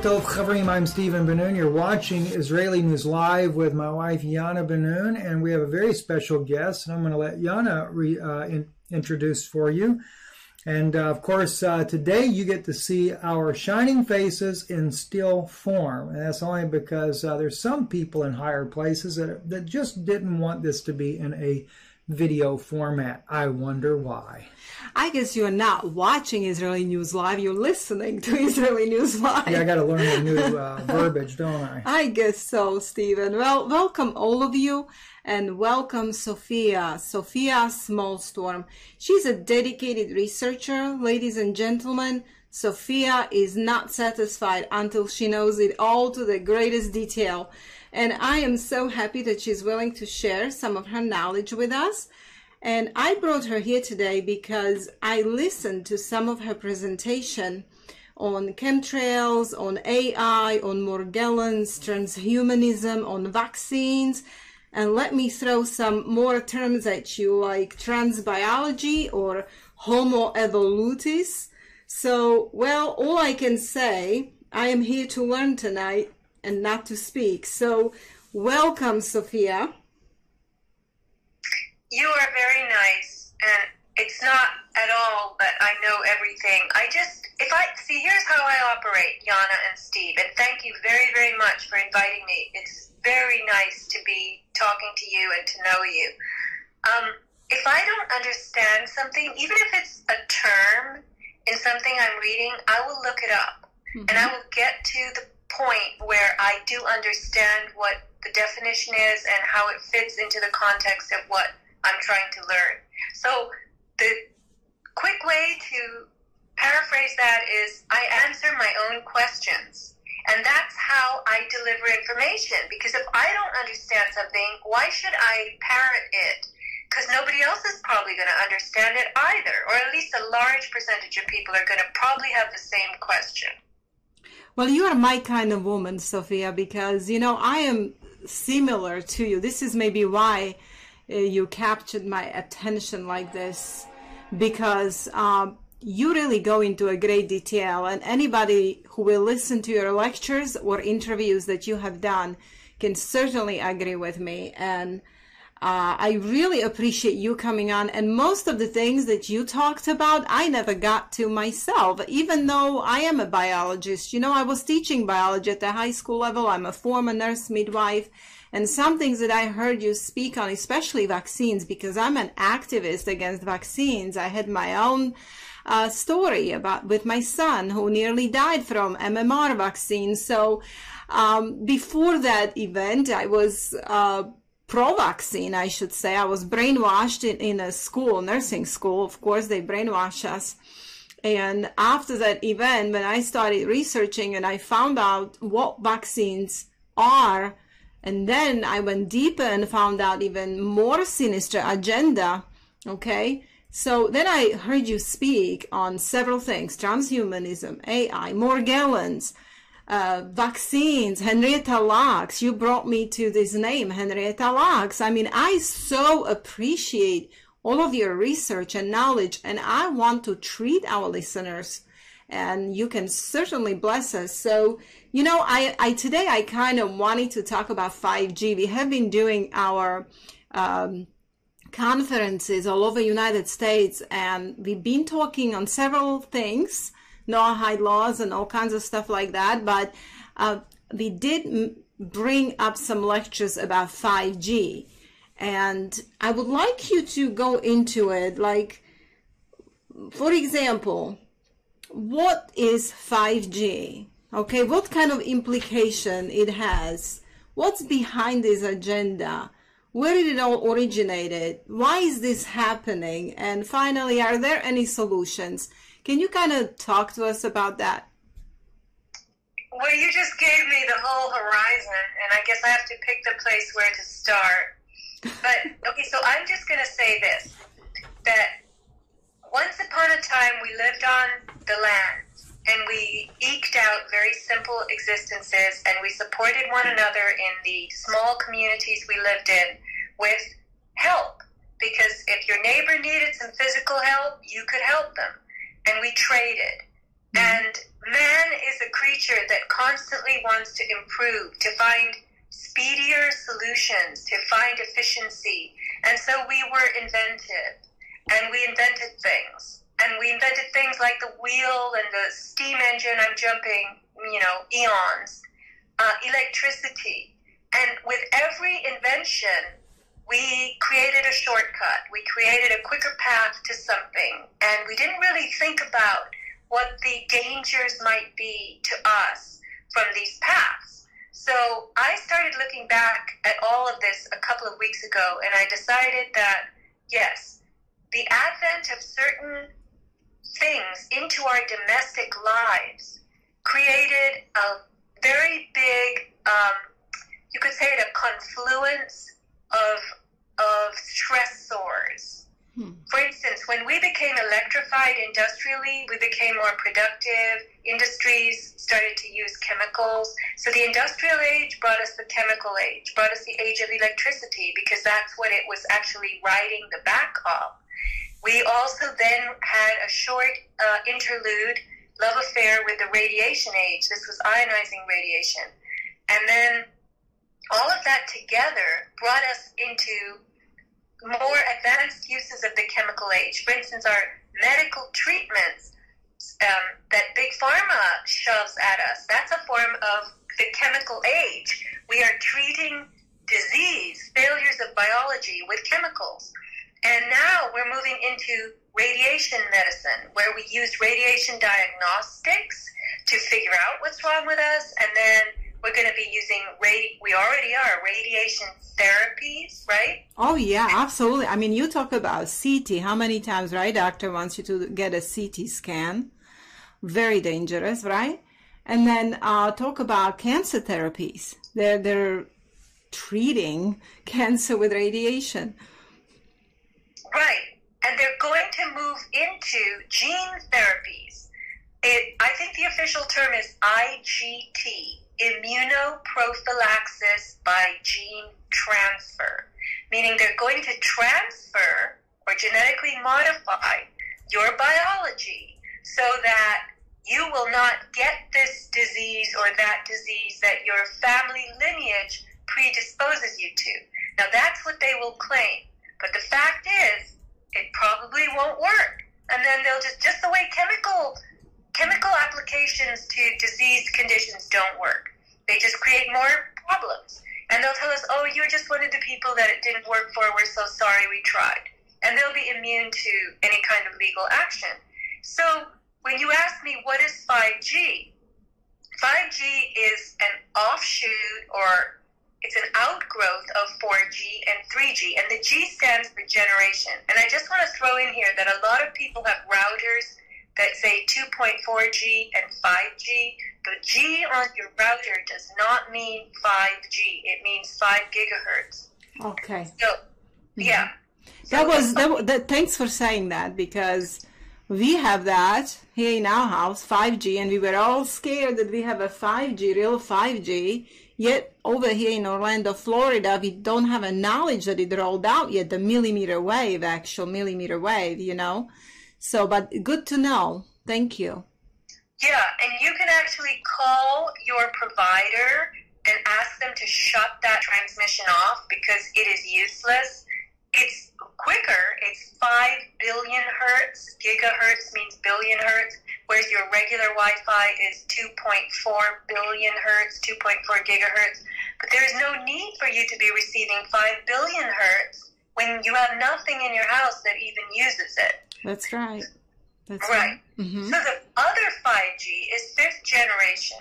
Tov Chavrim, I'm Stephen Ben-Nun. You're watching Israeli News Live with my wife Yana Ben-Nun, and we have a very special guest, and I'm going to let Yana re, uh, in, introduce for you. And uh, of course, uh, today you get to see our shining faces in still form, and that's only because uh, there's some people in higher places that that just didn't want this to be in a video format. I wonder why. I guess you're not watching Israeli News Live, you're listening to Israeli News Live. Yeah, I got to learn a new uh, verbiage, don't I? I guess so, Stephen. Well, welcome all of you and welcome Sofia, Sofia Smallstorm. She's a dedicated researcher, ladies and gentlemen. Sofia is not satisfied until she knows it all to the greatest detail. And I am so happy that she's willing to share some of her knowledge with us. And I brought her here today because I listened to some of her presentation on chemtrails, on AI, on Morgellons, transhumanism, on vaccines. And let me throw some more terms at you like transbiology or Homo evolutis. So, well, all I can say, I am here to learn tonight and not to speak. So, welcome, Sofia. You are very nice, and it's not at all that I know everything. I just, if I see, here's how I operate, Yana and Steve, and thank you very, very much for inviting me. It's very nice to be talking to you and to know you. Um, if I don't understand something, even if it's a term in something I'm reading, I will look it up mm-hmm. and I will get to the point where I do understand what the definition is and how it fits into the context of what I'm trying to learn. So the quick way to paraphrase that is I answer my own questions. And that's how I deliver information. Because if I don't understand something, why should I parrot it? Because nobody else is probably going to understand it either. Or at least a large percentage of people are going to probably have the same question. Well, you are my kind of woman, Sofia, because, you know, I am similar to you. This is maybe why uh, you captured my attention like this, because um, you really go into a great detail. And anybody who will listen to your lectures or interviews that you have done can certainly agree with me. And uh, I really appreciate you coming on. And most of the things that you talked about, I never got to myself, even though I am a biologist. You know, I was teaching biology at the high school level. I'm a former nurse midwife. And some things that I heard you speak on, especially vaccines, because I'm an activist against vaccines. I had my own uh, story about with my son who nearly died from MMR vaccine. So um, before that event, I was uh, pro-vaccine, I should say. I was brainwashed in, in a school, nursing school. Of course, they brainwash us. And after that event, when I started researching and I found out what vaccines are, and then I went deeper and found out even more sinister agenda. Okay. So then I heard you speak on several things, transhumanism, AI, Morgellons, uh, vaccines, Henrietta Lacks. You brought me to this name, Henrietta Lacks. I mean, I so appreciate all of your research and knowledge, and I want to treat our listeners. And you can certainly bless us. So, you know, I, I today I kind of wanted to talk about 5G. We have been doing our um, conferences all over United States, and we've been talking on several things Noahide laws and all kinds of stuff like that. But uh, we did bring up some lectures about 5G. And I would like you to go into it. Like, for example, what is 5G? Okay, what kind of implication it has? What's behind this agenda? Where did it all originated? Why is this happening? And finally, are there any solutions? Can you kind of talk to us about that? Well, you just gave me the whole horizon, and I guess I have to pick the place where to start. But, okay, so I'm just going to say this that once upon a time we lived on the land and we eked out very simple existences and we supported one another in the small communities we lived in with help. Because if your neighbor needed some physical help, you could help them and we traded. And man is a creature that constantly wants to improve, to find speedier solutions, to find efficiency. And so we were inventive and we invented things. And we invented things like the wheel and the steam engine. I'm jumping, you know, eons, uh, electricity. And with every invention, we created a shortcut. We created a quicker path to something. And we didn't really think about what the dangers might be to us from these paths. So I started looking back at all of this a couple of weeks ago, and I decided that yes, the advent of certain things into our domestic lives created a very big, um, you could say it, a confluence of of stressors Hmm. For instance, when we became electrified industrially, we became more productive. Industries started to use chemicals. So the industrial age brought us the chemical age, brought us the age of electricity, because that's what it was actually riding the back of. We also then had a short uh, interlude, love affair with the radiation age. This was ionizing radiation. And then all of that together brought us into more advanced uses of the chemical age. For instance, our medical treatments um, that big pharma shoves at us, that's a form of the chemical age. We are treating disease, failures of biology with chemicals. And now we're moving into radiation medicine, where we use radiation diagnostics to figure out what's wrong with us and then we're going to be using radi- we already are radiation therapies right? Oh yeah absolutely. I mean you talk about ct how many times right doctor wants you to get a ct scan? Very dangerous right? And then uh, talk about cancer therapies. They're they're treating cancer with radiation. Right. And they're going to move into gene therapies. It, i think the official term is igt immunoprophylaxis by gene transfer, meaning they're going to transfer or genetically modify your biology so that you will not get this disease or that disease that your family lineage predisposes you to. Now, that's what they will claim. But the fact is, it probably won't work. And then they'll just, just the way chemical chemical applications to disease conditions don't work. They just create more problems. And they'll tell us, oh, you're just one of the people that it didn't work for. We're so sorry we tried. And they'll be immune to any kind of legal action. So when you ask me what is 5G, 5G is an offshoot or it's an outgrowth of 4G and 3G. And the G stands for generation. And I just want to throw in here that a lot of people have routers that say 2.4G and 5G. The G on your router does not mean 5G. It means 5 gigahertz. Okay. So, mm-hmm. yeah. So that was that, that. Thanks for saying that because we have that here in our house, 5G, and we were all scared that we have a 5G, real 5G. Yet over here in Orlando, Florida, we don't have a knowledge that it rolled out yet, the millimeter wave, actual millimeter wave, you know. So, but good to know. Thank you. Yeah, and you can actually call your provider and ask them to shut that transmission off because it is useless. It's quicker. It's 5 billion hertz. Gigahertz means billion hertz, whereas your regular Wi Fi is 2.4 billion hertz, 2.4 gigahertz. But there is no need for you to be receiving 5 billion hertz when you have nothing in your house that even uses it. That's right. That's right. right. Mm-hmm. So the other 5G is fifth generation.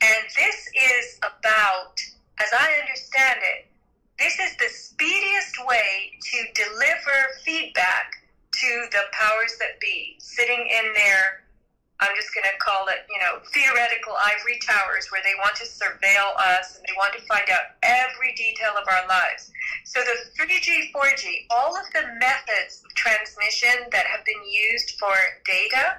And this is about, as I understand it, this is the speediest way to deliver feedback to the powers that be, sitting in their I'm just going to call it, you know, theoretical ivory towers where they want to surveil us and they want to find out every detail of our lives. So the 3G, 4G, all of the methods of transmission that have been used for data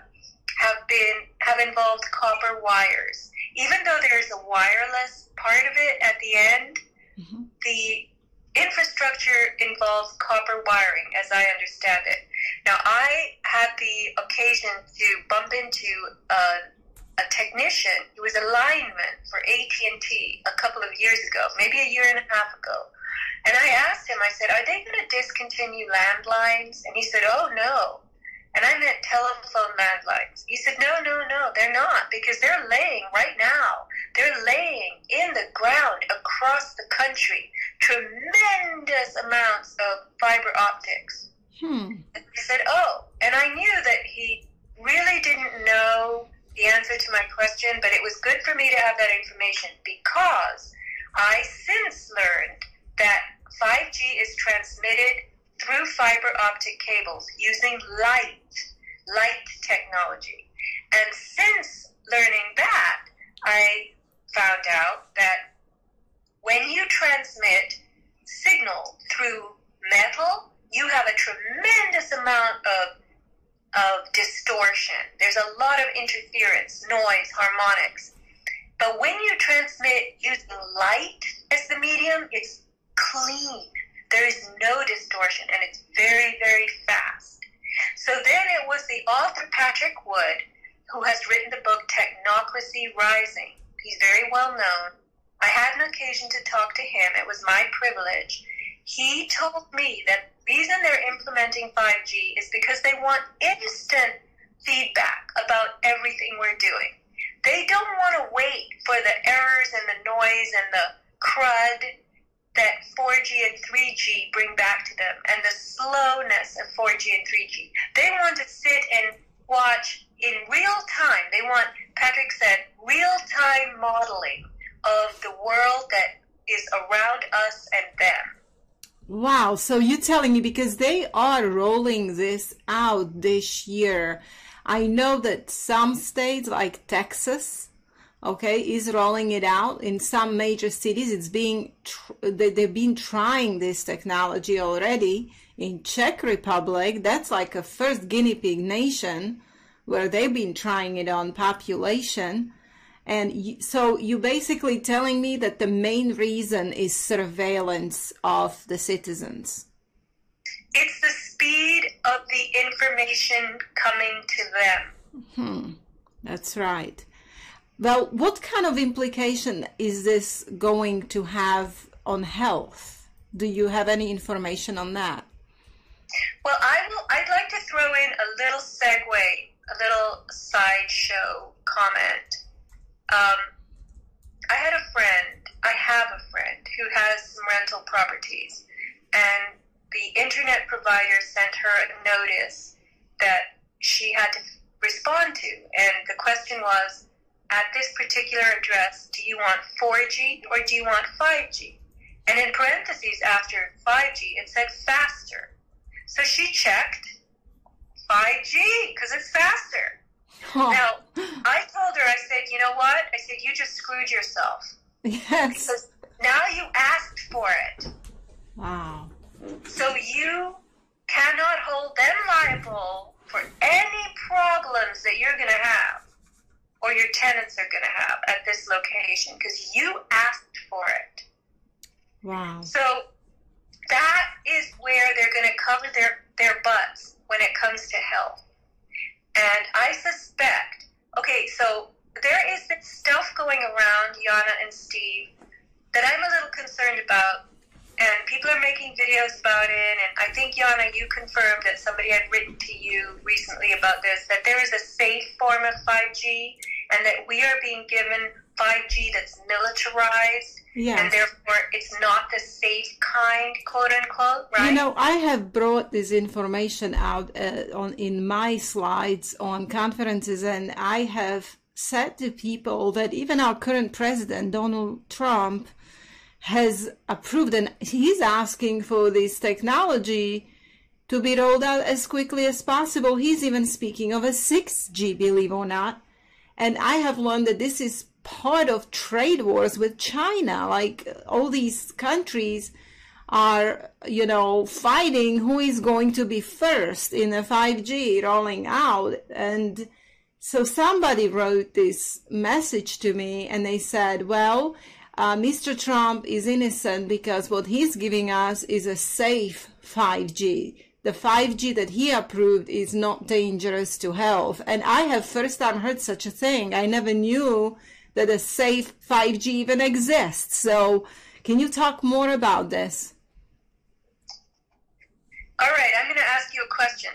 have been have involved copper wires. Even though there's a wireless part of it at the end, mm-hmm. the infrastructure involves copper wiring, as I understand it. Now, I had the occasion to bump into a, a technician who was a lineman for AT&T a couple of years ago, maybe a year and a half ago. And I asked him, I said, are they going to discontinue landlines? And he said, oh, no. And I meant telephone landlines. He said, no, no, no, they're not, because they're laying right now. They're laying in the ground across the country tremendous amounts of fiber optics. Hmm. I said, oh, and I knew that he really didn't know the answer to my question, but it was good for me to have that information because I since learned that 5G is transmitted through fiber optic cables using light, light technology. And since learning that, I found out that when you transmit signal through metal, you have a tremendous amount of of distortion. There's a lot of interference, noise, harmonics. But when you transmit using light as the medium, it's clean. There is no distortion and it's very, very fast. So then it was the author Patrick Wood who has written the book Technocracy Rising. He's very well known. I had an occasion to talk to him. It was my privilege. He told me that the reason they're implementing 5G is because they want instant feedback about everything we're doing. They don't want to wait for the errors and the noise and the crud that 4G and 3G bring back to them and the slowness of 4G and 3G. They want to sit and watch in real time. They want, Patrick said, real time modeling of the world that is around us and them. Wow. So you're telling me because they are rolling this out this year. I know that some states like Texas, okay, is rolling it out in some major cities. It's being, they've been trying this technology already in Czech Republic. That's like a first guinea pig nation where they've been trying it on population. And you, so you're basically telling me that the main reason is surveillance of the citizens. It's the speed of the information coming to them. Hmm. That's right. Well, what kind of implication is this going to have on health? Do you have any information on that? Well, I will. I'd like to throw in a little segue, a little sideshow comment. Um, I had a friend, I have a friend who has some rental properties, and the internet provider sent her a notice that she had to respond to. And the question was, at this particular address, do you want 4G or do you want 5G? And in parentheses after 5G, it said faster. So she checked 5G because it's faster. Huh. Now, I told her, I said, you know what? I said, you just screwed yourself. Yes. Because now you asked for it. Wow. So you cannot hold them liable for any problems that you're going to have or your tenants are going to have at this location because you asked for it. Wow. So that is where they're going to cover their, their butts when it comes to health. And I suspect, okay, so there is this stuff going around, Yana and Steve, that I'm a little concerned about. And people are making videos about it. And I think, Yana, you confirmed that somebody had written to you recently about this that there is a safe form of 5G and that we are being given 5G that's militarized. Yes. And therefore, it's not the safe kind, quote unquote, right? You know, I have brought this information out uh, on in my slides on conferences, and I have said to people that even our current president, Donald Trump, has approved, and he's asking for this technology to be rolled out as quickly as possible. He's even speaking of a 6G, believe or not. And I have learned that this is part of trade wars with China. Like all these countries are, you know, fighting who is going to be first in the 5G rolling out. And so somebody wrote this message to me and they said, well, uh, Mr. Trump is innocent because what he's giving us is a safe 5G. The 5G that he approved is not dangerous to health. And I have first time heard such a thing. I never knew that a safe 5G even exists. So can you talk more about this? All right, I'm going to ask you a question.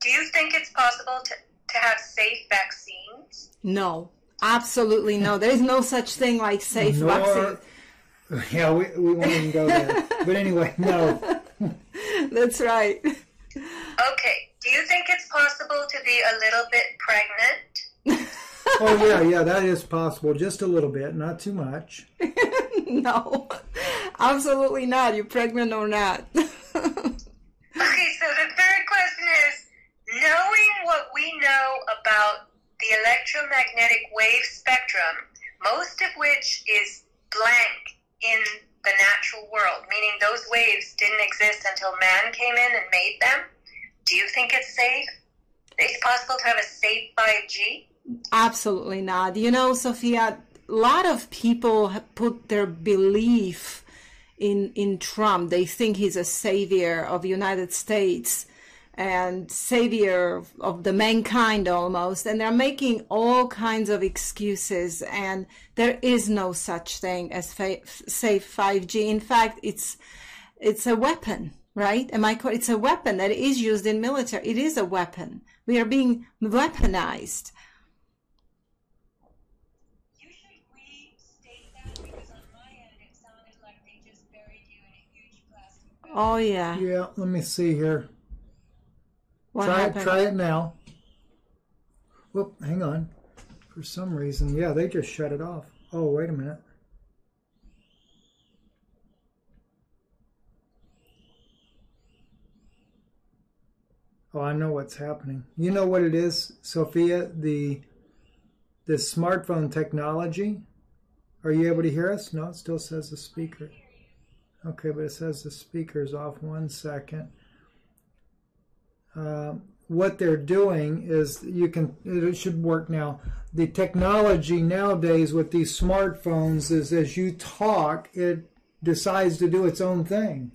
Do you think it's possible to, to have safe vaccines? No, absolutely no. There is no such thing like safe Nor- vaccine. Yeah, we, we won't even go there. but anyway, no. That's right. Okay, do you think it's possible to be a little bit pregnant? Oh, yeah, yeah, that is possible. Just a little bit, not too much. no, absolutely not. You're pregnant or not? Okay, so the third question is knowing what we know about the electromagnetic wave spectrum, most of which is blank in the natural world, meaning those waves didn't exist until man came in and made them. Do you think it's safe? It's possible to have a safe 5G? Absolutely not. You know, Sofia, a lot of people put their belief in in Trump. They think he's a savior of the United States and savior of the mankind almost and they're making all kinds of excuses and there is no such thing as fa- safe 5G. In fact, it's it's a weapon, right? Am I correct? It's a weapon that is used in military. It is a weapon. We are being weaponized. You should restate that because on my end it sounded like they just buried you in a huge plastic bag. Oh yeah. Yeah, let me see here. What try happened? it, try it now. Whoop, hang on. For some reason, yeah, they just shut it off. Oh, wait a minute. Oh, I know what's happening. You know what it is, Sofia? The the smartphone technology. Are you able to hear us? No, it still says the speaker. Okay, but it says the speaker's off. One second. Uh, what they're doing is you can it should work now the technology nowadays with these smartphones is as you talk it decides to do its own thing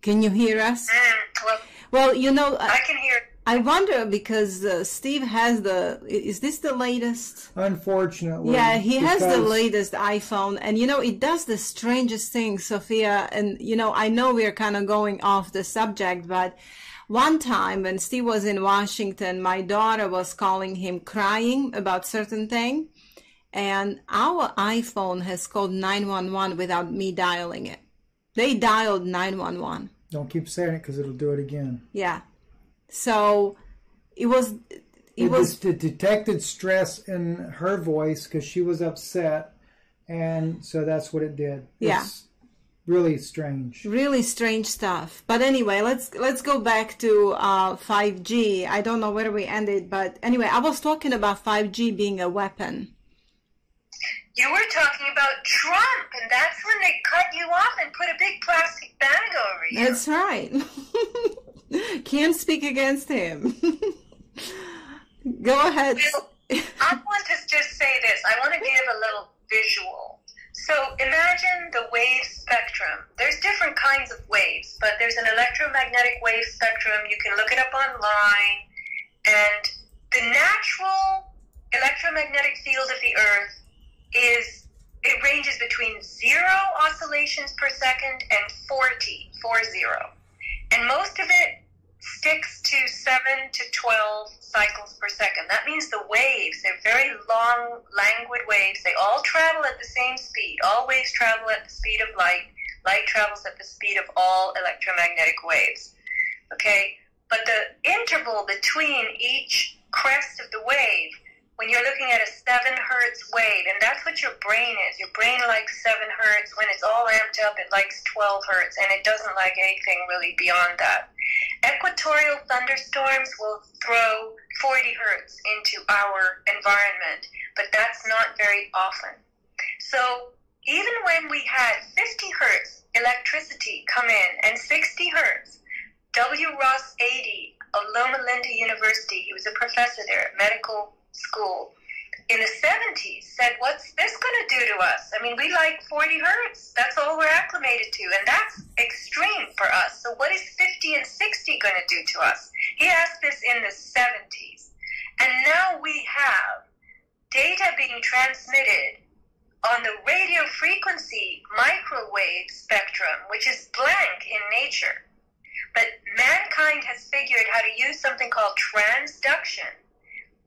Can you hear us? Mm, well, Well, you know, I, I can hear. I wonder because uh, Steve has the. Is this the latest? unfortunately Yeah, he has the latest iPhone, and you know, it does the strangest thing, Sofia. And you know, I know we're kind of going off the subject, but one time when Steve was in Washington, my daughter was calling him crying about certain thing, and our iPhone has called 911 without me dialing it. They dialed 911. don't keep saying it because it'll do it again Yeah. So it was it, it was was detected stress in her voice because she was upset and so that's what it did Yeah. It's really strange really strange stuff. But anyway, let's let's go back to uh, 5G. I don't know where we ended, but anyway, I was talking about 5G being a weapon. You were talking about Trump, and that's when they cut you off and put a big plastic bag over you. That's right. Can't speak against him. go ahead. Well, I want to just say this. I want to give a little visual. So imagine the wave spectrum. There's different kinds of waves, but there's an electromagnetic wave spectrum. You can look it up online. And the natural electromagnetic field of the Earth is, it ranges between zero oscillations per second and 40, four zero. And most of it sticks to 7 to 12 cycles per second. That means the waves, they're very long, languid waves. They all travel at the same speed. All waves travel at the speed of light. Light travels at the speed of all electromagnetic waves. Okay? But the interval between each crest of the wave, when you're looking at a 7 hertz wave, and that's what your brain is. Your brain likes 7 hertz. When it's all amped up, it likes 12 hertz, and it doesn't like anything really beyond that. Equatorial thunderstorms will throw 40 hertz into our environment, but that's not very often. So even when we had 50 hertz electricity come in and 60 hertz, W. Ross Adey of Loma Linda University, he was a professor there at medical school. In the 70s, said, What's this going to do to us? I mean, we like 40 hertz. That's all we're acclimated to, and that's extreme for us. So, what is 50 and 60 going to do to us? He asked this in the 70s. And now we have data being transmitted on the radio frequency microwave spectrum, which is blank in nature. But mankind has figured how to use something called transduction,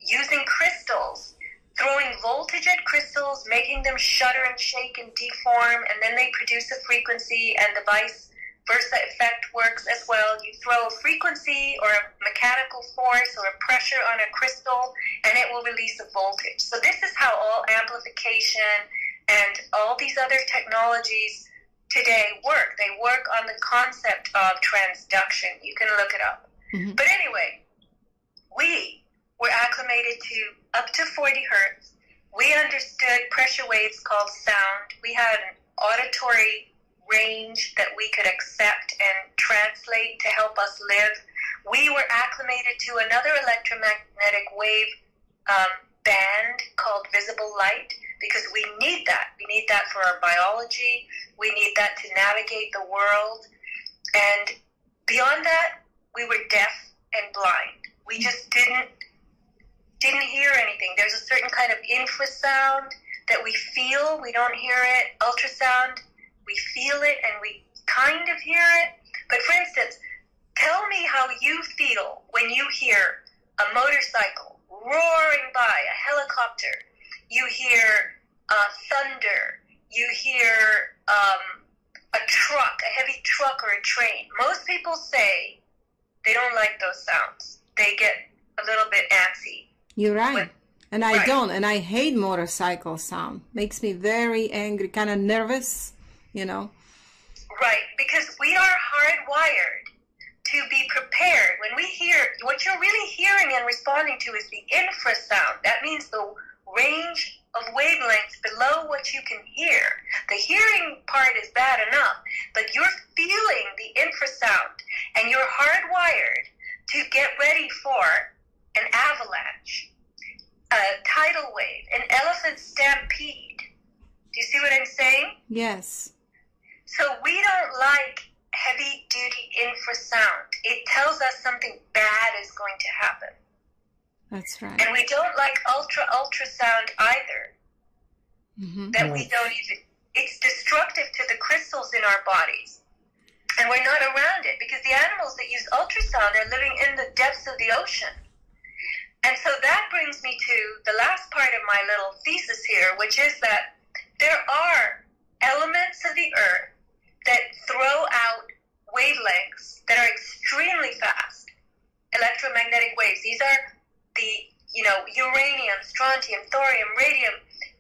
using crystals, throwing voltage at crystals, making them shudder and shake and deform, and then they produce a frequency, and the vice versa effect works as well. You throw a frequency or a mechanical force or a pressure on a crystal, and it will release a voltage. So, this is how all amplification and all these other technologies today work. They work on the concept of transduction. You can look it up. Mm-hmm. But anyway, we were acclimated to up to 40 hertz. We understood pressure waves called sound. We had an auditory range that we could accept and translate to help us live. We were acclimated to another electromagnetic wave um, band called visible light because we need that. We need that for our biology. We need that to navigate the world. And beyond that, we were deaf and blind. We just didn't didn't hear anything. There's a certain kind of infrasound that we feel. We don't hear it. Ultrasound, we feel it and we kind of hear it. But for instance, tell me how you feel when you hear a motorcycle roaring by, a helicopter. You hear uh, thunder. You hear um, a truck, a heavy truck or a train. Most people say they don't like those sounds. They get a little bit antsy. You're right. When, and I right. don't. And I hate motorcycle sound. Makes me very angry, kind of nervous, you know. Right, because we are hardwired to be prepared. When we hear, what you're really hearing and responding to is the infrasound. That means the range of wavelengths below what you can hear. The hearing part is bad enough, but you're feeling the infrasound and you're hardwired to get ready for an avalanche, a tidal wave, an elephant stampede. Do you see what I'm saying? Yes. So we don't like heavy duty infrasound. It tells us something bad is going to happen. That's right. And we don't like ultra ultrasound either. Mm-hmm. That we don't even. It's destructive to the crystals in our bodies. And we're not around it because the animals that use ultrasound are living in the depths of the ocean. And so that brings me to the last part of my little thesis here, which is that there are elements of the earth that throw out wavelengths that are extremely fast, electromagnetic waves. These are the, you know, uranium, strontium, thorium, radium,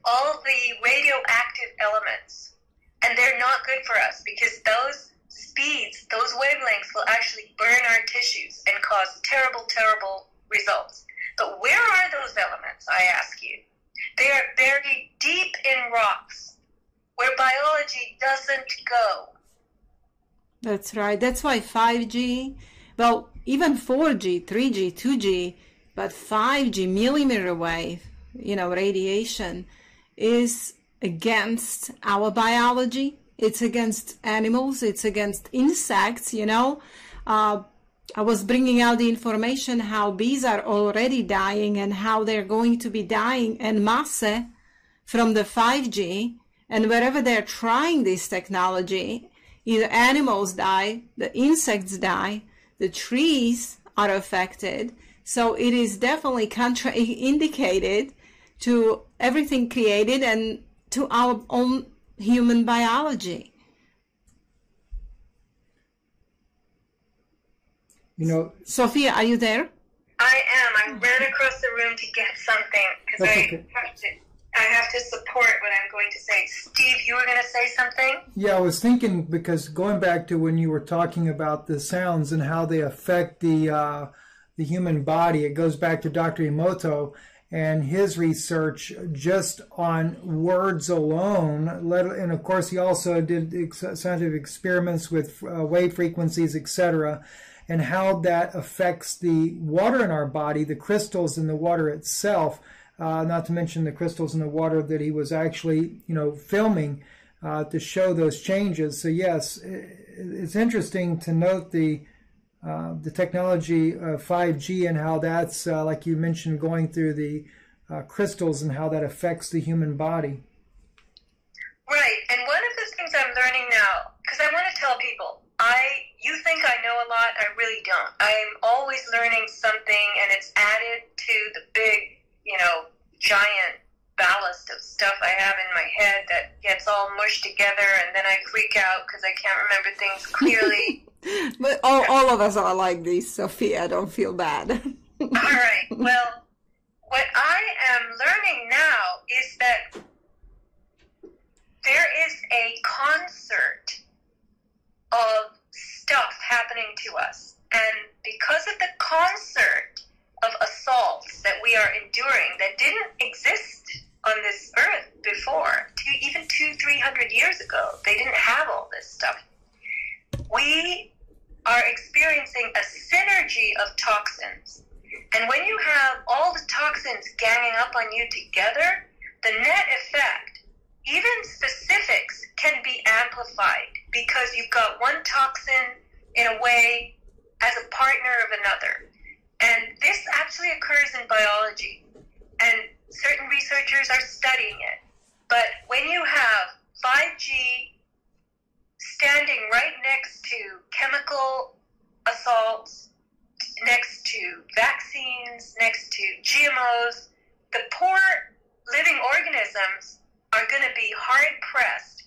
all the radioactive elements. And they're not good for us because those speeds, those wavelengths will actually burn our tissues and cause terrible, terrible results. But where are those elements, I ask you? They are buried deep in rocks where biology doesn't go. That's right. That's why 5G, well, even 4G, 3G, 2G, but 5G millimeter wave, you know, radiation is against our biology. It's against animals. It's against insects, you know. Uh, I was bringing out the information how bees are already dying and how they're going to be dying en masse from the 5G. And wherever they're trying this technology, either animals die, the insects die, the trees are affected. So it is definitely contraindicated to everything created and to our own human biology. You know, Sofia, are you there? I am. I ran across the room to get something because I okay. have to. I have to support what I'm going to say. Steve, you were going to say something? Yeah, I was thinking because going back to when you were talking about the sounds and how they affect the uh, the human body, it goes back to Dr. Emoto and his research just on words alone. Let, and of course, he also did scientific experiments with uh, wave frequencies, etc and how that affects the water in our body, the crystals in the water itself. uh, not to mention the crystals in the water that he was actually, you know, filming uh, to show those changes. So yes, it's interesting to note the uh, the technology of 5G and how that's, uh, like you mentioned, going through the uh, crystals and how that affects the human body. Right, and one of the things I'm learning now, because I want to tell people, I you think I know a lot, I really don't. I'm always learning something, and it's added to the big, you know, giant ballast of stuff I have in my head that gets all mushed together, and then I freak out because I can't remember things clearly. but all, all of us are like this, Sofia. Don't feel bad. all right. Well, what I am learning now is that there is a concert of stuff happening to us. And because of the concert of assaults that we are enduring that didn't exist on this earth before, two, even two, three hundred years ago, they didn't have all this stuff. We are experiencing a synergy of toxins. And when you have all the toxins ganging up on you together, the net effect, even specifics, can be amplified because you've got one toxin in a way as a partner of another. And this actually occurs in biology. And certain researchers are studying it. But when you have 5G standing right next to chemical assaults, next to vaccines, next to GMOs, the poor living organisms are going to be hard pressed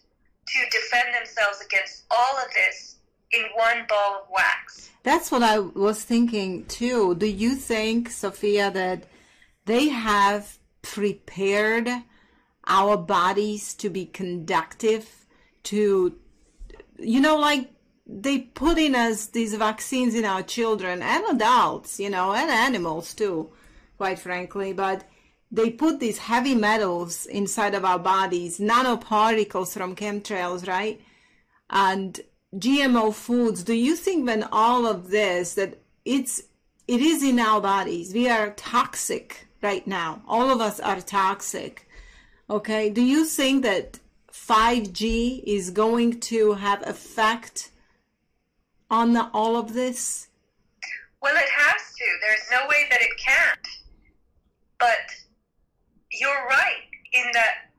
to defend themselves against all of this in one ball of wax. That's what I was thinking too. Do you think, Sofia, that they have prepared our bodies to be conductive to you know like they put in us these vaccines in our children and adults you know and animals too quite frankly but they put these heavy metals inside of our bodies nanoparticles from chemtrails right and gmo foods do you think when all of this that it's it is in our bodies we are toxic right now. All of us are toxic. Okay. Do you think that 5G is going to have effect on the, all of this? Well, it has to. There's no way that it can't. But you're right in that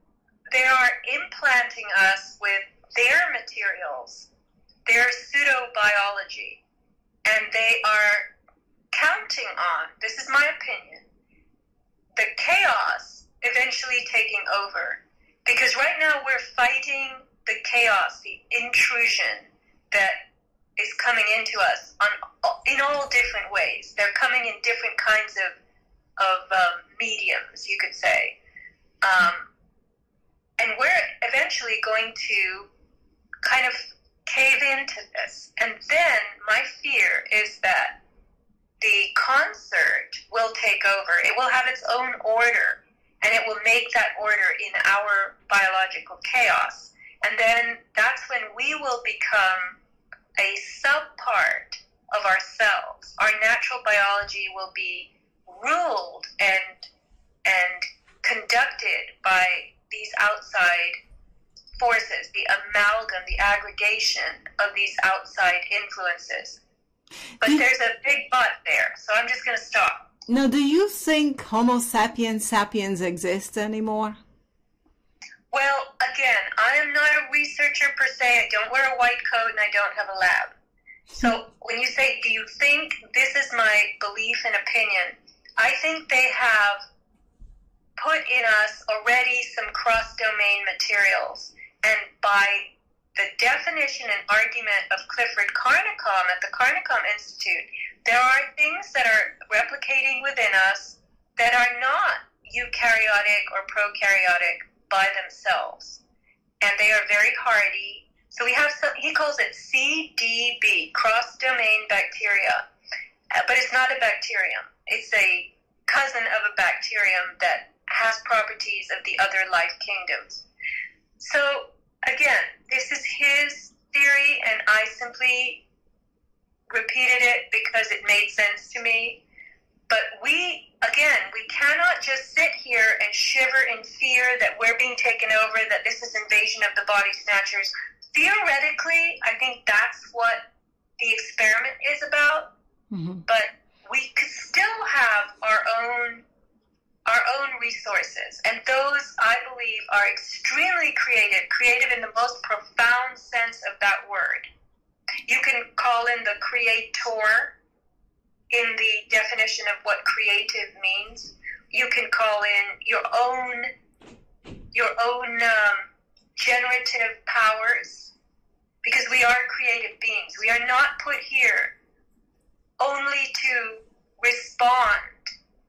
they are implanting us with their materials, their pseudo biology, and they are counting on, this is my opinion, the chaos eventually taking over. Because right now we're fighting the chaos, the intrusion that is coming into us on in all different ways. They're coming in different kinds of of um, mediums, you could say, um, and we're eventually going to kind of cave into this. And then my fear is that the concert will take over. It will have its own order, and it will make that order in our biological chaos. And then that's when we will become a subpart of ourselves. Our natural biology will be ruled and and conducted by these outside forces, the amalgam, the aggregation of these outside influences. But there's a big but there, so I'm just going to stop. Now, do you think Homo sapiens sapiens exists anymore? Well, again, I am not a researcher per se. I don't wear a white coat and I don't have a lab. So when you say, do you think this is my belief and opinion? I think they have put in us already some cross domain materials. And by the definition and argument of Clifford Carnicom at the Carnicom Institute, there are things that are replicating within us that are not eukaryotic or prokaryotic by themselves. And they are very hardy. So we have some, he calls it CDB, cross domain bacteria. But it's not a bacterium, it's a cousin of a bacterium that has properties of the other life kingdoms. So again, this is his theory, and I simply repeated it because it made sense to me. But we, again, we cannot just sit here and shiver in fear that we're being taken over, that this is invasion of the body snatchers. Theoretically, I think that's what the experiment is about. Mm-hmm. But we could still have our own our own resources, and those I believe are extremely creative, creative in the most profound sense of that word. You can call in the creator in the definition of what creative means. You can call in your own your own um, generative powers because we are creative beings. We are not put here only to respond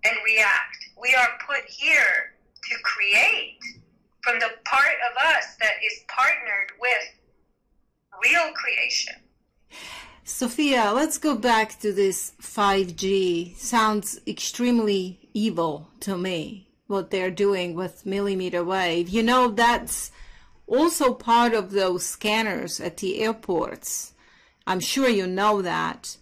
and react. We are put here to create from the part of us that is partnered with real creation. Sofia, let's go back to this 5G. Sounds extremely evil to me, what they're doing with millimeter wave. You know, that's also part of those scanners at the airports. I'm sure you know that.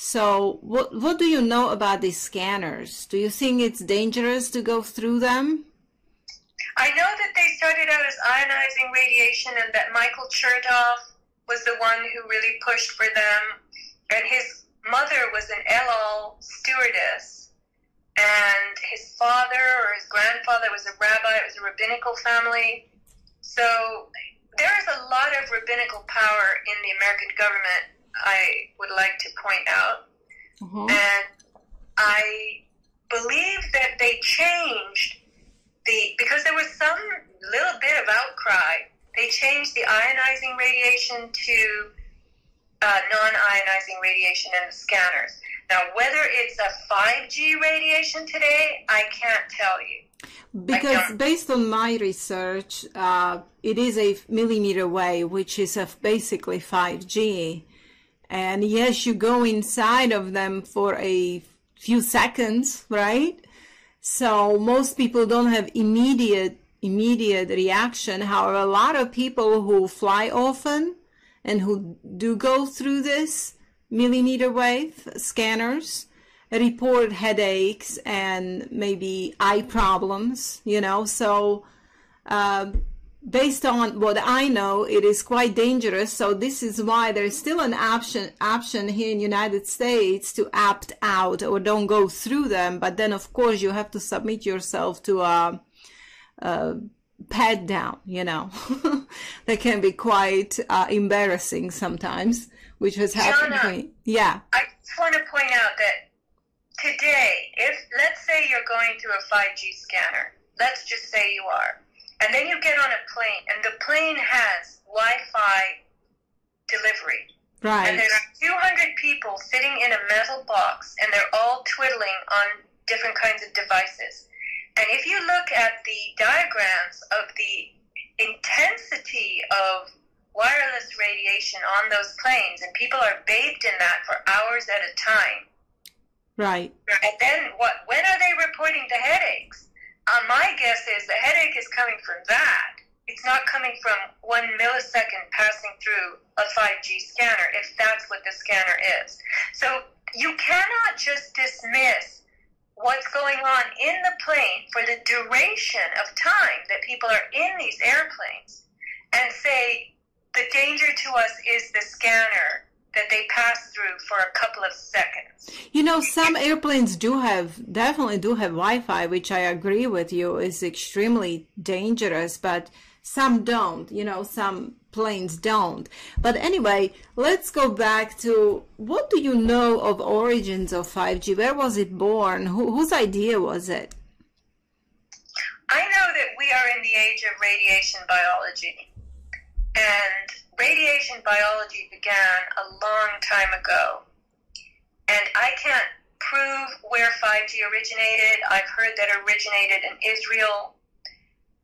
So, what what do you know about these scanners? Do you think it's dangerous to go through them? I know that they started out as ionizing radiation, and that Michael Chertoff was the one who really pushed for them, and his mother was an El Al stewardess, and his father or his grandfather was a rabbi. It was a rabbinical family, so there is a lot of rabbinical power in the American government. I would like to point out, mm-hmm. and I believe that they changed the because there was some little bit of outcry they changed the ionizing radiation to uh, non-ionizing radiation in the scanners. Now, whether it's a 5G radiation today, I can't tell you. Because based on my research, uh, it is a millimeter wave, which is a basically 5G. And yes, you go inside of them for a few seconds, right? So most people don't have immediate immediate reaction. However, a lot of people who fly often and who do go through this millimeter wave scanners report headaches and maybe eye problems, you know. So, uh, based on what I know, it is quite dangerous. So this is why there is still an option option here in United States to opt out or don't go through them. But then, of course, you have to submit yourself to a uh, pat down, you know. that can be quite uh, embarrassing sometimes, which has happened Jana, to me. Yeah. I just want to point out that today, if let's say you're going through a 5G scanner, let's just say you are, and then you get on a plane, and the plane has Wi-Fi delivery. Right. And there are 200 people sitting in a metal box, and they're all twiddling on different kinds of devices. And if you look at the diagrams of the intensity of wireless radiation on those planes, and people are bathed in that for hours at a time. Right. And then what? When are they reporting the headaches? Uh, my guess is the headache is coming from that. It's not coming from one millisecond passing through a 5G scanner, if that's what the scanner is. So you cannot just dismiss what's going on in the plane for the duration of time that people are in these airplanes and say the danger to us is the scanner that they pass through for a couple of seconds. You know, some airplanes do have, definitely do have Wi Fi, which I agree with you is extremely dangerous, but some don't. You know, some planes don't. But anyway, let's go back to what do you know of origins of 5G? Where was it born? Who, whose idea was it? I know that we are in the age of radiation biology. And radiation biology began a long time ago. And I can't prove where 5G originated. I've heard that originated in Israel.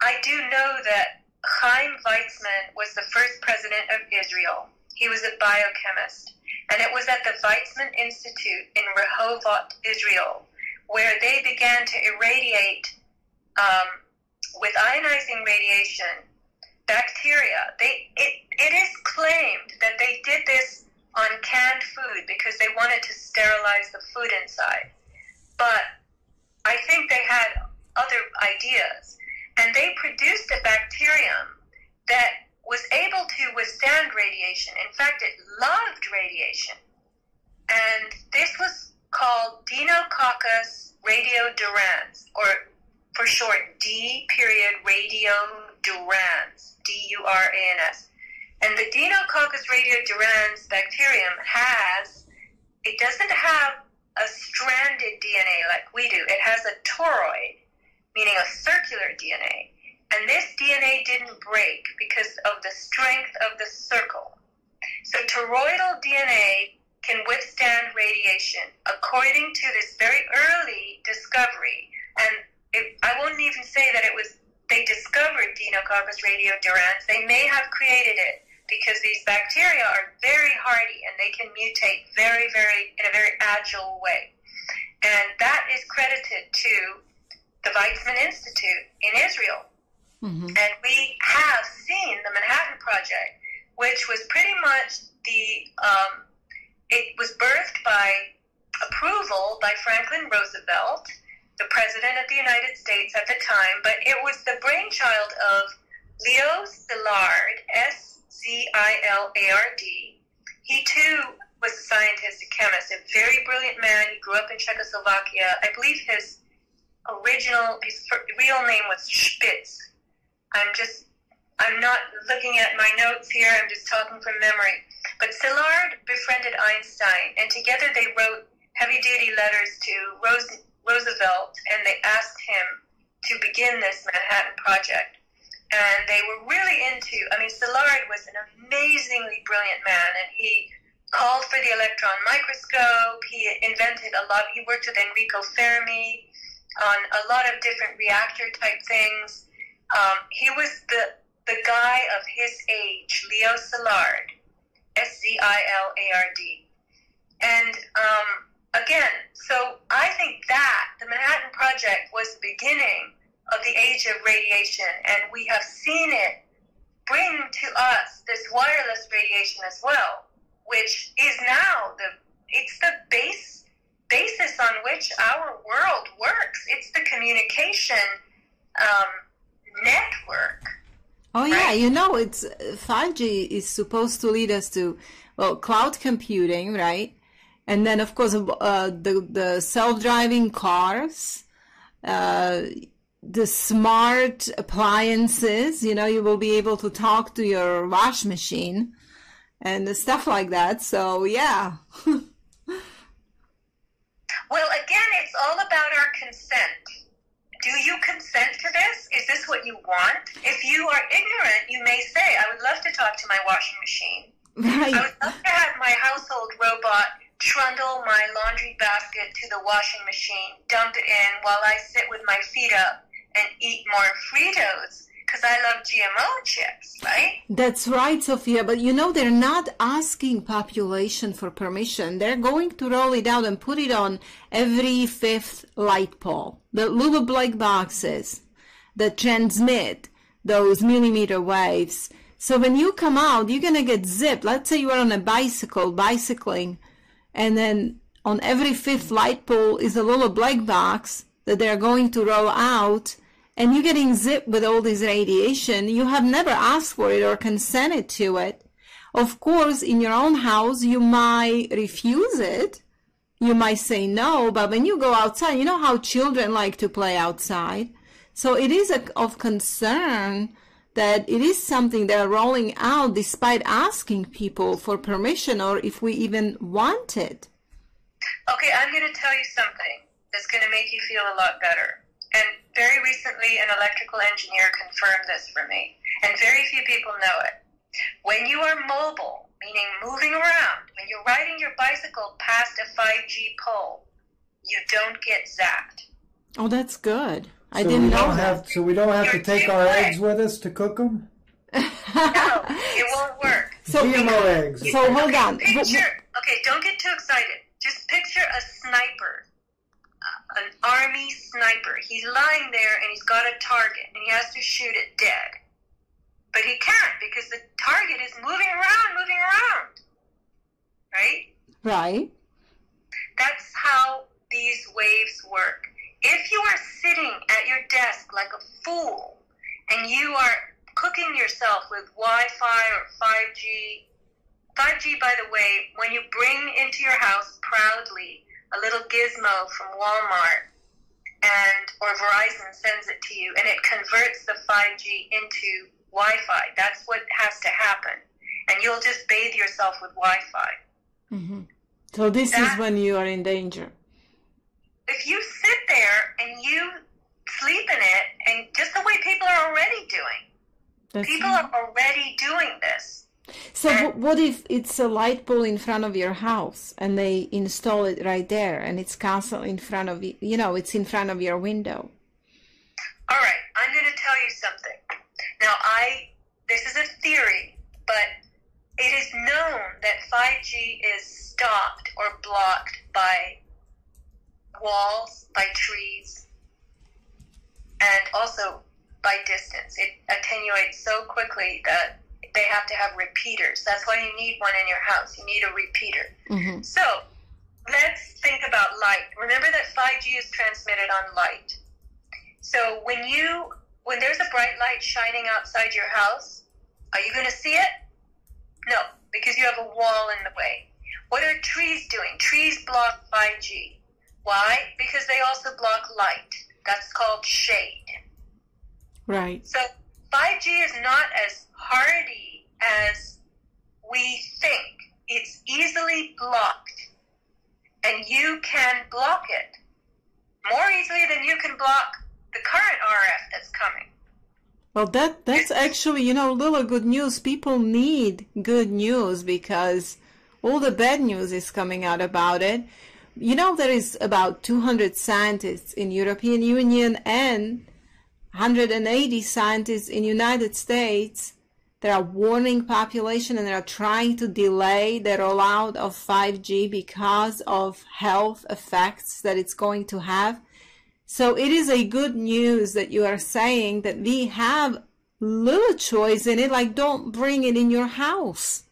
I do know that Chaim Weizmann was the first president of Israel. He was a biochemist. And it was at the Weizmann Institute in Rehovot, Israel, where they began to irradiate um, with ionizing radiation bacteria. They, it, it is claimed that they did this on canned food because they wanted to sterilize the food inside. But I think they had other ideas and they produced a bacterium that was able to withstand radiation. In fact, it loved radiation. And this was called Deinococcus radiodurans, or for short, D period radiodurans, D U R A N S. D-U-R-A-N-S. And the Deinococcus radiodurans bacterium has, it doesn't have a stranded DNA like we do. It has a toroid, meaning a circular DNA. And this DNA didn't break because of the strength of the circle. So toroidal DNA can withstand radiation according to this very early discovery. And it, I won't even say that it was they discovered Deinococcus radiodurans. They may have created it because these bacteria are very hardy and they can mutate very, very in a very agile way. And that is credited to the Weizmann Institute in Israel. Mm-hmm. And we have seen the Manhattan Project, which was pretty much the, um, it was birthed by approval by Franklin Roosevelt, the President of the United States at the time, but it was the brainchild of Leo Szilard, S Z I L A R D. He too was a scientist, a chemist, a very brilliant man. He grew up in Czechoslovakia. I believe his original, his real name was Spitz. I'm just, I'm not looking at my notes here. I'm just talking from memory. But Szilard befriended Einstein, and together they wrote heavy-duty letters to Rose, Roosevelt, and they asked him to begin this Manhattan Project and they were really into. I mean, Szilard was an amazingly brilliant man, and he called for the electron microscope. He invented a lot. He worked with Enrico Fermi on a lot of different reactor type things. Um, he was the the guy of his age, Leo Szilard, S Z I L A R D, and um, again, so I think that the Manhattan Project was the beginning of the age of radiation, and we have seen it bring to us this wireless radiation as well, which is now the it's the base basis on which our world works. It's the communication um, network. Oh yeah, right? you know, it's 5G is supposed to lead us to well cloud computing, right? And then of course uh, the the self driving cars. Uh, the smart appliances, you know, you will be able to talk to your wash machine and the stuff like that. So, yeah. well, again, it's all about our consent. Do you consent to this? Is this what you want? If you are ignorant, you may say, I would love to talk to my washing machine. Right. I would love to have my household robot trundle my laundry basket to the washing machine, dump it in while I sit with my feet up and eat more Fritos because I love GMO chips, right? That's right, Sofia. But you know, they're not asking population for permission. They're going to roll it out and put it on every fifth light pole. The little black boxes that transmit those millimeter waves. So when you come out, you're going to get zipped. Let's say you are on a bicycle, bicycling, and then on every fifth light pole is a little black box that they're going to roll out and you're getting zipped with all this radiation, you have never asked for it or consented to it. Of course, in your own house, you might refuse it. You might say no, but when you go outside, you know how children like to play outside. So it is a, of concern that it is something they're rolling out despite asking people for permission or if we even want it. Okay, I'm going to tell you something that's going to make you feel a lot better. And very recently, an electrical engineer confirmed this for me, and very few people know it. When you are mobile, meaning moving around, when you're riding your bicycle past a 5G pole, you don't get zapped. Oh, that's good. I so didn't know that. so we don't have you're to take our eggs with us to cook them? no, it won't work. So, GMO eggs. So hold okay, on. Picture, okay, don't get too excited. Just picture a sniper uh, an army sniper. He's lying there and he's got a target and he has to shoot it dead. But he can't because the target is moving around, moving around. Right? Right. That's how these waves work. If you are sitting at your desk like a fool and you are cooking yourself with Wi-Fi or 5G. 5G, by the way, when you bring into your house proudly a little gizmo from Walmart and or Verizon sends it to you and it converts the 5G into Wi-Fi. That's what has to happen, and you'll just bathe yourself with Wi-Fi. Mm-hmm. So this that, is when you are in danger. If you sit there and you sleep in it, and just the way people are already doing, That's people are already doing this. So and, what if it's a light pole in front of your house and they install it right there and it's constantly in front of you, you know, it's in front of your window? All right, I'm going to tell you something. Now, I this is a theory, but it is known that 5G is stopped or blocked by walls, by trees, and also by distance. It attenuates so quickly that they have to have repeaters. That's why you need one in your house. You need a repeater. Mm-hmm. So let's think about light. Remember that 5G is transmitted on light. So when you when there's a bright light shining outside your house, are you going to see it? No, because you have a wall in the way. What are trees doing? Trees block 5G. Why? Because they also block light. That's called shade. Right. So 5G is not as hardy as we think. It's easily blocked. And you can block it more easily than you can block the current RF that's coming. Well, that that's actually you know a little good news. People need good news because all the bad news is coming out about it. You know there is about 200 scientists in European Union and 180 scientists in United States that are warning population and they are trying to delay the rollout of 5G because of health effects that it's going to have. So it is a good news that you are saying that we have little choice in it, like don't bring it in your house.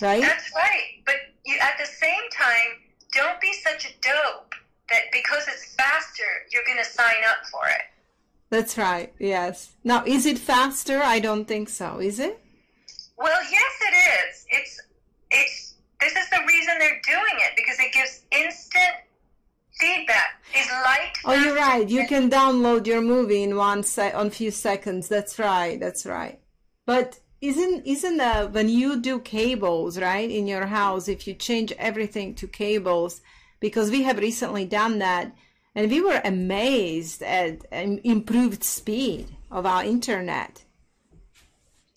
Right? That's right. But you, at the same time, don't be such a dope that because it's faster, you're going to sign up for it. That's right. Yes. Now, is it faster? I don't think so. Is it? Well, yes, it is. It's it's this is the reason they're doing it because it gives instant feedback is light. Oh, you're right. You can download your movie in one se- on few seconds. That's right. That's right. But isn't isn't that when you do cables right in your house? If you change everything to cables, because we have recently done that, and we were amazed at improved speed of our internet.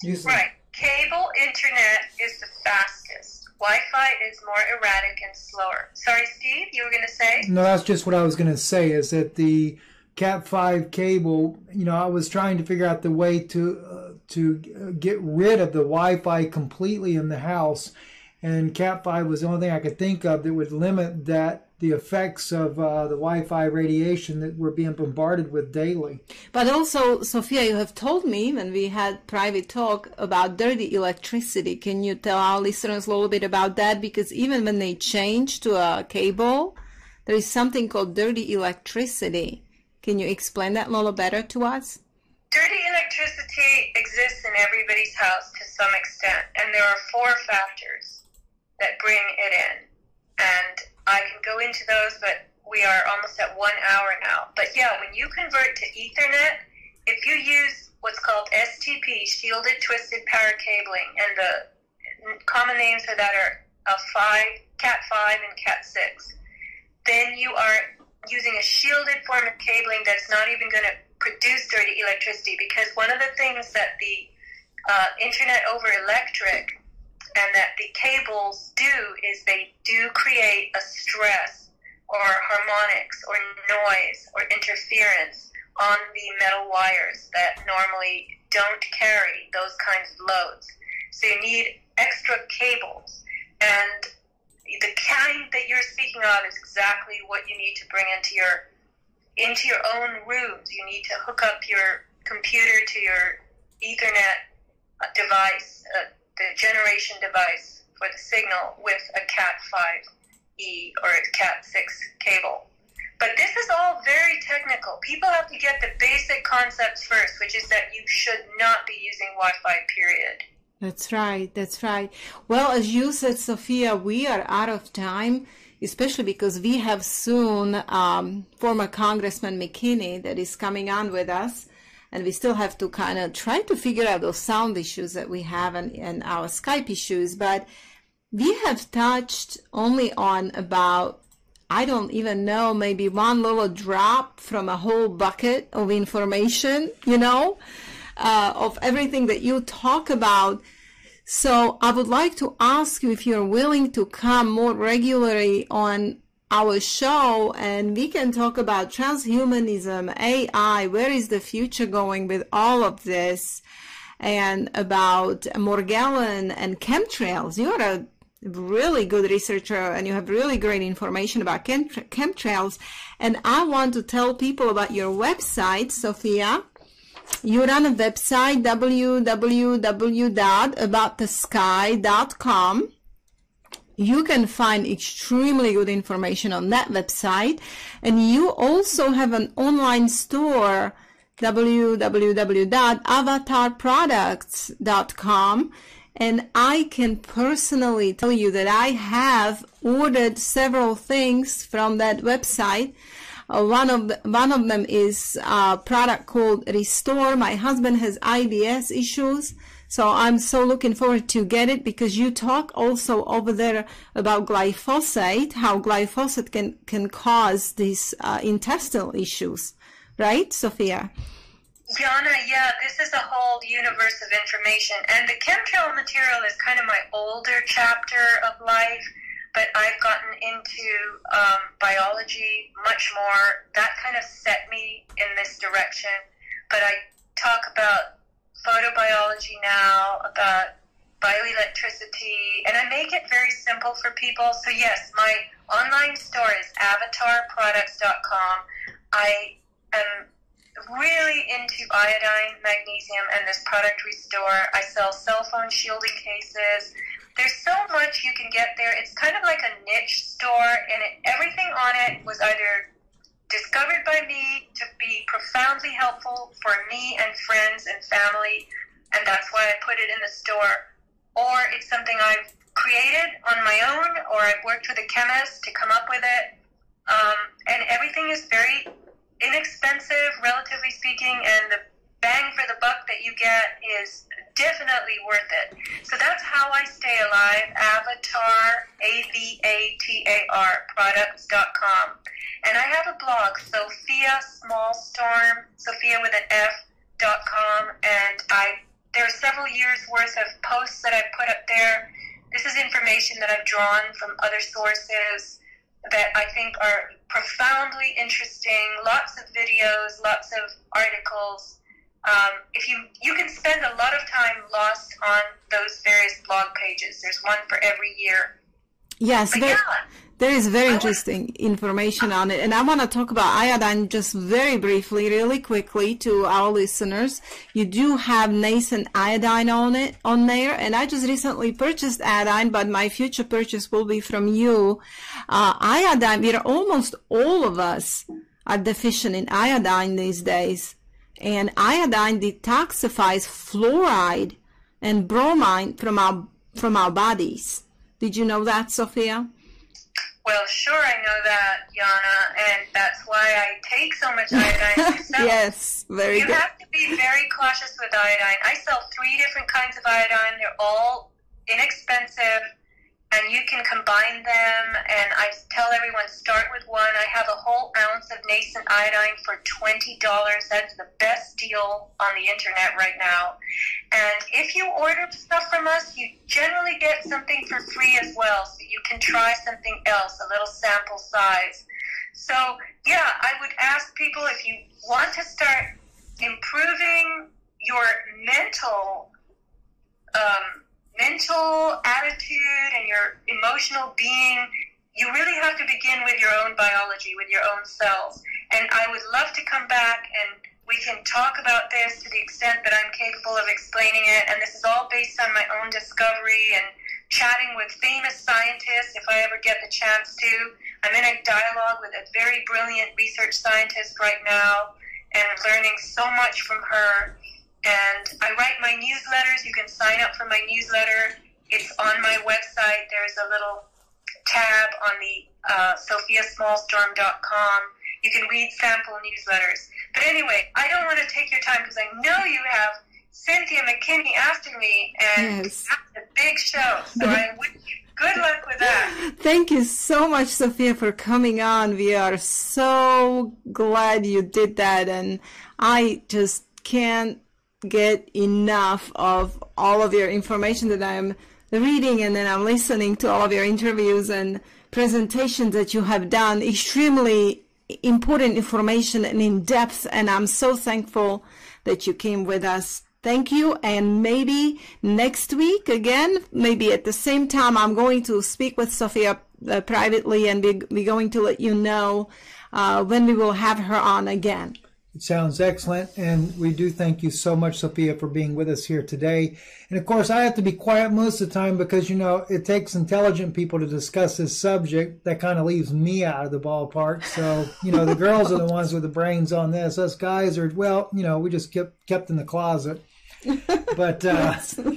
Right. Cable internet is the fastest Wi-Fi is more erratic and slower. Sorry, Steve, you were going to say? No, that's just what I was going to say. Is that the Cat five cable? You know, I was trying to figure out the way to uh, to get rid of the Wi-Fi completely in the house, and Cat five was the only thing I could think of that would limit that the effects of uh, the Wi-Fi radiation that we're being bombarded with daily. But also, Sofia, you have told me when we had private talk about dirty electricity. Can you tell our listeners a little bit about that? Because even when they change to a cable, there is something called dirty electricity. Can you explain that a little better to us? Dirty electricity exists in everybody's house to some extent, and there are four factors that bring it in. And I can go into those, but we are almost at one hour now. But yeah, when you convert to Ethernet, if you use what's called STP, shielded twisted pair cabling, and the common names for that are a five, Cat five, and Cat six, then you are using a shielded form of cabling that's not even going to produce dirty electricity. Because one of the things that the uh, Internet over Electric and that the cables do is they do create a stress or harmonics or noise or interference on the metal wires that normally don't carry those kinds of loads. So you need extra cables. And the kind that you're speaking of is exactly what you need to bring into your into your own rooms. You need to hook up your computer to your Ethernet uh, device, uh, the generation device for the signal with a Cat5e or a Cat6 cable. But this is all very technical. People have to get the basic concepts first, which is that you should not be using Wi Fi, period. That's right. That's right. Well, as you said, Sofia, we are out of time, especially because we have soon um, former Congressman McKinney that is coming on with us. And we still have to kind of try to figure out those sound issues that we have and, and our Skype issues. But we have touched only on about I don't even know, maybe one little drop from a whole bucket of information, you know, uh, of everything that you talk about. So I would like to ask you if you're willing to come more regularly on our show and we can talk about transhumanism, AI, where is the future going with all of this, and about Morgellon and chemtrails. You're a really good researcher and you have really great information about chem- chemtrails. And I want to tell people about your website, Sofia. You run a website, www.aboutthesky.com. You can find extremely good information on that website. And you also have an online store, www.avatarproducts.com and I can personally tell you that I have ordered several things from that website. Uh, one of the, one of them is a product called Restore. My husband has IBS issues, so I'm so looking forward to get it because you talk also over there about glyphosate, how glyphosate can can cause these uh, intestinal issues, right, Sofia? Jana, yeah, this is a whole universe of information. And the chemtrail material is kind of my older chapter of life, but I've gotten into um, biology much more. That kind of set me in this direction. But I talk about photobiology now, about bioelectricity, and I make it very simple for people. So, yes, my online store is avatarproducts.com. I am really into iodine, magnesium, and this product Restore. I sell cell phone shielding cases. There's so much you can get there. It's kind of like a niche store, and it, everything on it was either discovered by me to be profoundly helpful for me and friends and family, and that's why I put it in the store, or it's something I've created on my own, or I've worked with a chemist to come up with it. Um, and everything is very inexpensive, relatively speaking, and the bang for the buck that you get is definitely worth it. So that's how I stay alive. Avatar, A V A T A R, products.com. And I have a blog, Sofia Smallstorm, Sofia with an F, dot com, and I there are several years worth of posts that I've put up there. This is information that I've drawn from other sources that I think are profoundly interesting. Lots of videos, lots of articles. Um, if you you can spend a lot of time lost on those various blog pages. There's one for every year. Yes, but yeah. There is very interesting information on it. And I want to talk about iodine just very briefly, really quickly to our listeners. You do have nascent iodine on it, on there. And I just recently purchased iodine, but my future purchase will be from you. Uh, iodine, we are almost all of us are deficient in iodine these days. And iodine detoxifies fluoride and bromine from our, from our bodies. Did you know that, Sofia? Well, sure, I know that, Yana, and that's why I take so much iodine myself. yes, very you good. You have to be very cautious with iodine. I sell three different kinds of iodine. They're all inexpensive and you can combine them. And I tell everyone start with one. I have a whole ounce of nascent iodine for twenty dollars. That's the best deal on the internet right now. And if you order stuff from us, you generally get something for free as well, so you can try something else, a little sample size. So yeah, I would ask people if you want to start improving your mental. Um, mental attitude and your emotional being, you really have to begin with your own biology, with your own cells. And I would love to come back and we can talk about this to the extent that I'm capable of explaining it. And this is all based on my own discovery and chatting with famous scientists if I ever get the chance to. I'm in a dialogue with a very brilliant research scientist right now and learning so much from her. And I write my newsletters. You can sign up for my newsletter. It's on my website. There's a little tab on the uh, sofiasmallstorm.com. You can read sample newsletters. But anyway, I don't want to take your time because I know you have Cynthia McKinney after me, and Yes. that's a big show. So I wish you good luck with that. Thank you so much, Sofia, for coming on. We are so glad you did that. And I just can't get enough of all of your information that I'm reading and then I'm listening to all of your interviews and presentations that you have done. Extremely important information and in depth. And I'm so thankful that you came with us. Thank you. And maybe next week again, maybe at the same time, I'm going to speak with Sofia uh, privately and be going to let you know uh, when we will have her on again. It sounds excellent, and we do thank you so much, Sofia, for being with us here today. And of course, I have to be quiet most of the time because, you know, it takes intelligent people to discuss this subject. That kind of leaves me out of the ballpark. So, you know, the girls are the ones with the brains on this. Us guys are, well, you know, we just kept kept in the closet. But uh,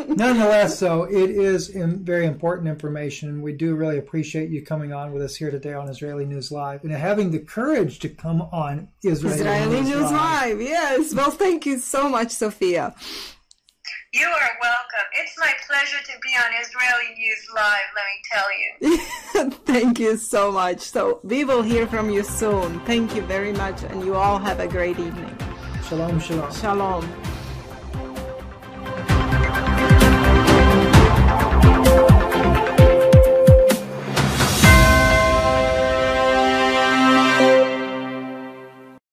nonetheless, so it is in very important information. We do really appreciate you coming on with us here today on Israeli News Live and having the courage to come on Israeli, Israeli News Live. Yes. Well, thank you so much, Sofia. You are welcome. It's my pleasure to be on Israeli News Live, let me tell you. thank you so much. So we will hear from you soon. Thank you very much. And you all have a great evening. Shalom, shalom. Shalom.